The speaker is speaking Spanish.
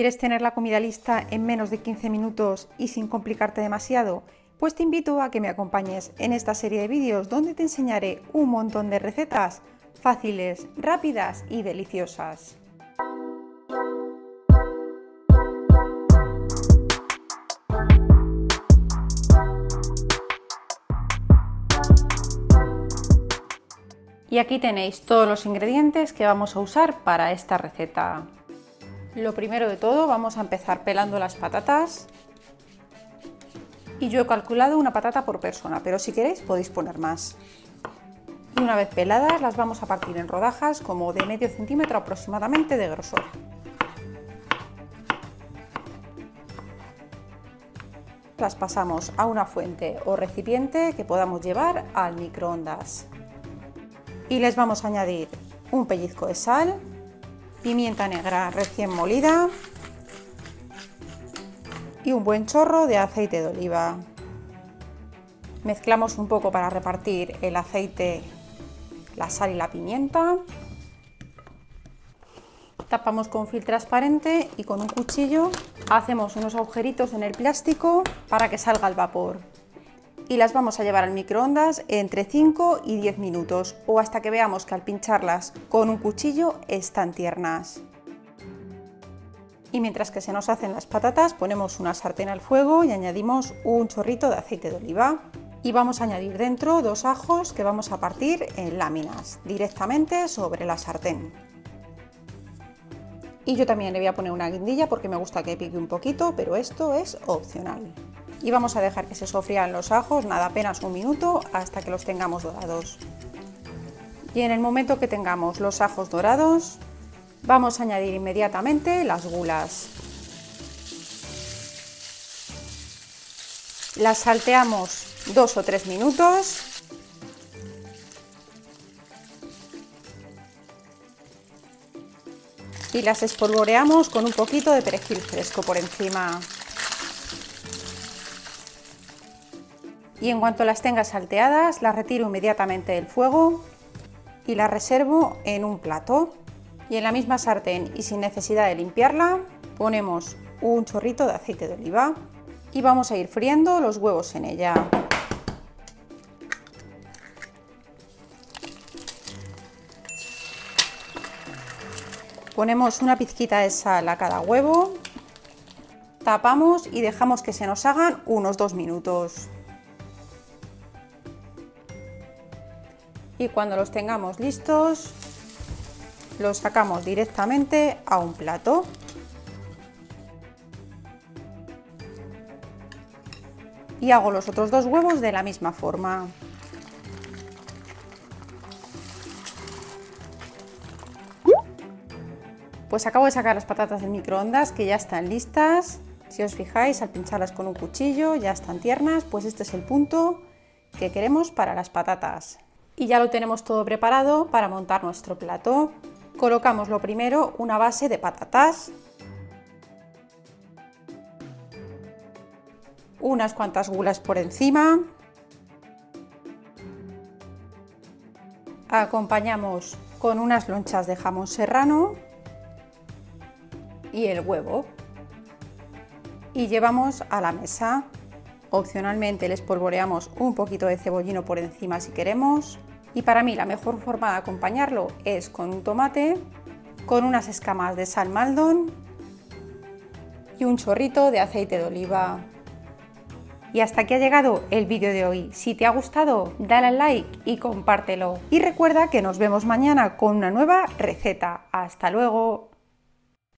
¿Quieres tener la comida lista en menos de 15 minutos y sin complicarte demasiado? Pues te invito a que me acompañes en esta serie de vídeos donde te enseñaré un montón de recetas fáciles, rápidas y deliciosas. Y aquí tenéis todos los ingredientes que vamos a usar para esta receta. Lo primero de todo vamos a empezar pelando las patatas. Y yo he calculado una patata por persona, pero si queréis podéis poner más. Y una vez peladas las vamos a partir en rodajas como de medio centímetro aproximadamente de grosor. Las pasamos a una fuente o recipiente que podamos llevar al microondas y les vamos a añadir un pellizco de sal, pimienta negra recién molida y un buen chorro de aceite de oliva. Mezclamos un poco para repartir el aceite, la sal y la pimienta. Tapamos con film transparente y con un cuchillo hacemos unos agujeritos en el plástico para que salga el vapor y las vamos a llevar al microondas entre 5 y 10 minutos o hasta que veamos que al pincharlas con un cuchillo están tiernas. Y mientras que se nos hacen las patatas ponemos una sartén al fuego y añadimos un chorrito de aceite de oliva. Y vamos a añadir dentro dos ajos que vamos a partir en láminas directamente sobre la sartén. Y yo también le voy a poner una guindilla porque me gusta que pique un poquito, pero esto es opcional y vamos a dejar que se sofrían los ajos, nada apenas un minuto, hasta que los tengamos dorados. Y en el momento que tengamos los ajos dorados, vamos a añadir inmediatamente las gulas. Las salteamos dos o tres minutos y las espolvoreamos con un poquito de perejil fresco por encima. Y en cuanto las tenga salteadas las retiro inmediatamente del fuego y las reservo en un plato. Y en la misma sartén y sin necesidad de limpiarla ponemos un chorrito de aceite de oliva y vamos a ir friendo los huevos en ella. Ponemos una pizquita de sal a cada huevo, tapamos y dejamos que se nos hagan unos dos minutos. Y cuando los tengamos listos los sacamos directamente a un plato. Y hago los otros dos huevos de la misma forma. Pues acabo de sacar las patatas del microondas que ya están listas. Si os fijáis, al pincharlas con un cuchillo ya están tiernas, pues este es el punto que queremos para las patatas y ya lo tenemos todo preparado para montar nuestro plato. Colocamos lo primero una base de patatas, unas cuantas gulas por encima, acompañamos con unas lonchas de jamón serrano y el huevo y llevamos a la mesa. Opcionalmente les polvoreamos un poquito de cebollino por encima si queremos y para mí la mejor forma de acompañarlo es con un tomate, con unas escamas de sal maldon y un chorrito de aceite de oliva. Y hasta aquí ha llegado el vídeo de hoy. Si te ha gustado, dale al like y compártelo. Y recuerda que nos vemos mañana con una nueva receta. ¡Hasta luego!